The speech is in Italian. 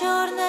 giorno